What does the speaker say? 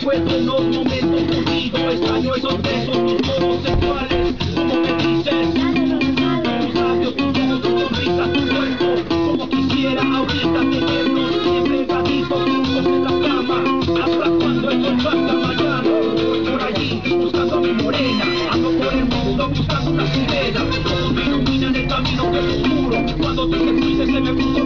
recuerdo en los momentos contigo, extraño esos besos, tus modos sexuales, como me dices, tus labios, tus ojos, tu sonrisa, tu cuerpo, como quisiera ahorita tenernos siempre gatitos juntos en la cama, hasta cuando el sol salga mañana, por allí, buscando a mi morena, ando por el mundo buscando una sirena, todos me iluminan el camino que es oscuro, cuando tú te fuiste se me puso